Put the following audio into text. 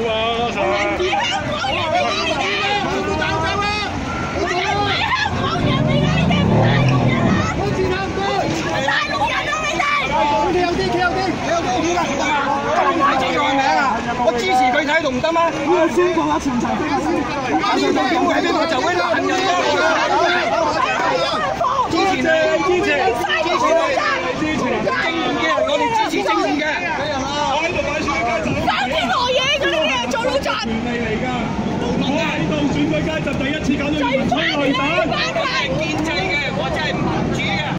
我香港人，你哋！我唔赞成啊！我系香港人，你哋！大陆人啊！开大声啲！系大陆人啊，你哋！唱啲，唱啲，唱啲，点啊？你尊重我名啊？我支持佢睇，到唔得吗？唔尊重啊，上场！上场，啦？权利嚟噶我喺度选举阶就第一次搞到人吹泪水